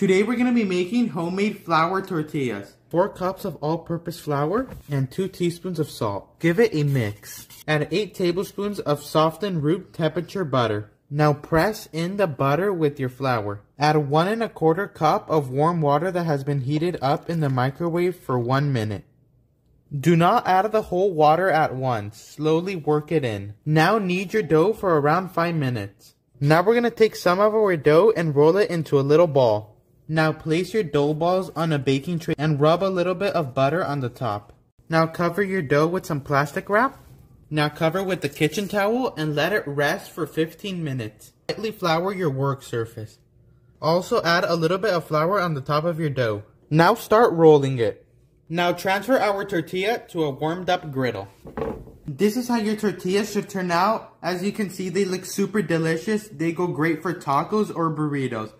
Today we're going to be making homemade flour tortillas. 4 cups of all-purpose flour and 2 teaspoons of salt. Give it a mix. Add 8 tablespoons of softened room temperature butter. Now press in the butter with your flour. Add 1 and a quarter cup of warm water that has been heated up in the microwave for 1 minute. Do not add the whole water at once. Slowly work it in. Now knead your dough for around 5 minutes. Now we're going to take some of our dough and roll it into a little ball. Now place your dough balls on a baking tray and rub a little bit of butter on the top. Now cover your dough with some plastic wrap. Now cover with the kitchen towel and let it rest for 15 minutes. Lightly flour your work surface. Also add a little bit of flour on the top of your dough. Now start rolling it. Now transfer our tortilla to a warmed up griddle. This is how your tortillas should turn out. As you can see, they look super delicious. They go great for tacos or burritos.